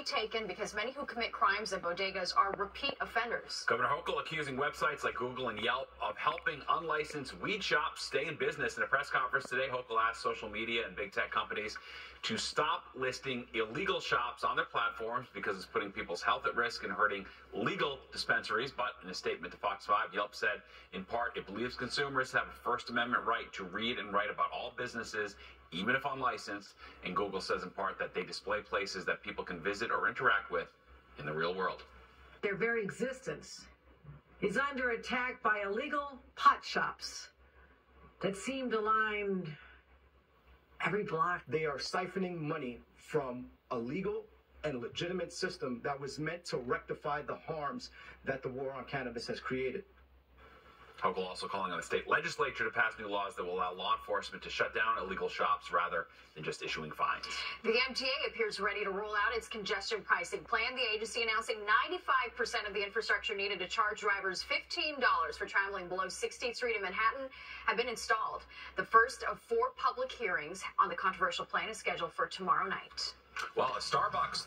be taken because many who commit crimes at bodegas are repeat offenders. Governor Hochul accusing websites like Google and Yelp of helping unlicensed weed shops stay in business. In a press conference today, Hochul asked social media and big tech companies to stop listing illegal shops on their platforms because it's putting people's health at risk and hurting legal dispensaries. But in a statement to Fox 5, Yelp said, in part, it believes consumers have a First Amendment right to read and write about all businesses, even if unlicensed. And Google says, in part, that they display places that people can visit or interact with in the real world. Their very existence is under attack by illegal pot shops that seem to line every block. They are siphoning money from a legal and legitimate system that was meant to rectify the harms that the war on cannabis has created. Hochul also calling on the state legislature to pass new laws that will allow law enforcement to shut down illegal shops rather than just issuing fines. The MTA appears ready to roll out its congestion pricing plan. The agency announcing 95% of the infrastructure needed to charge drivers $15 for traveling below 60th Street in Manhattan have been installed. The first of four public hearings on the controversial plan is scheduled for tomorrow night. Well, a Starbucks